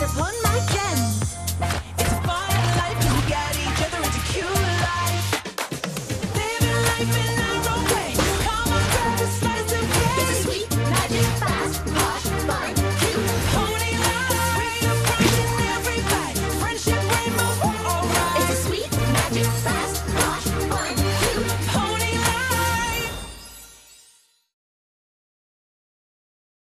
upon my